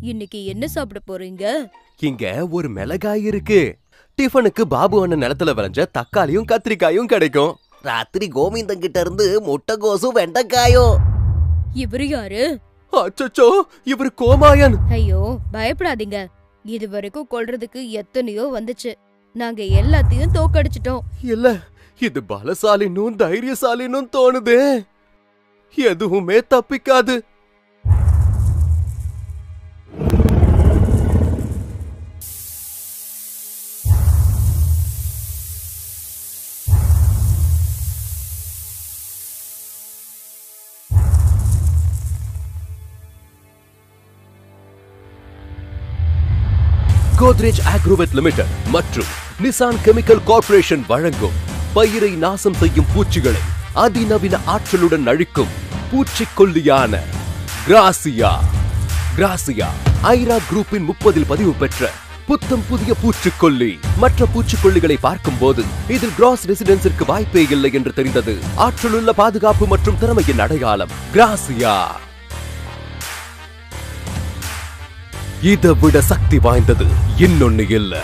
இன்னைக்கு என்ன சாப்பிட போறீங்க? இங்க ஒரு மிளகாய் இருக்கு. டிஃபனுக்கு பாபு அண்ணன் நிலத்துல விளைஞ்ச தக்காளியும் கத்திரிக்காயும் கிடைக்கும். ராத்திரி கோவிந்தன் கிட்ட இருந்து முட்டைகோசும் வெண்டைக்காயும். இவரு யாரு? அச்சச்சோ இவர் கோமாயன். ஐயோ பயப்படாதீங்க. இது வரைக்கும் கொல்றதுக்கு எத்தனையோ வந்துச்சு. நாங்க எல்லாத்தையும் தோக்கடிச்சிட்டோம். இல்ல இது பலசாலினும் தைரியசாலினும் தோணுதே. எதுவுமே தப்பிக்காது. கோத்ரேஜ் ஆக்ரோவெட் லிமிடெட் மற்றும் நிசான் கெமிக்கல் கார்பரேஷன் வழங்கும் பயிரை நாசம் செய்யும் பூச்சிகளை அதிநவீன ஆற்றலுடன் அழிக்கும் பூச்சிக்கொல்லியான கிராசியா. கிராசியா ஐரா குரூப்பின் முப்பதில் பதிவு பெற்ற புத்தம் புதிய பூச்சிக்கொல்லி. மற்ற பூச்சிக்கொல்லிகளை பார்க்கும் போது இதில் கிராஸ் ரெசிடென்ஸிற்கு வாய்ப்பே இல்லை என்று தெரிந்தது. ஆற்றலுள்ள பாதுகாப்பு மற்றும் திறமையின் அடையாளம் கிராசியா. இதை விட சக்தி வாய்ந்தது. இன்னொன்னு இல்லை.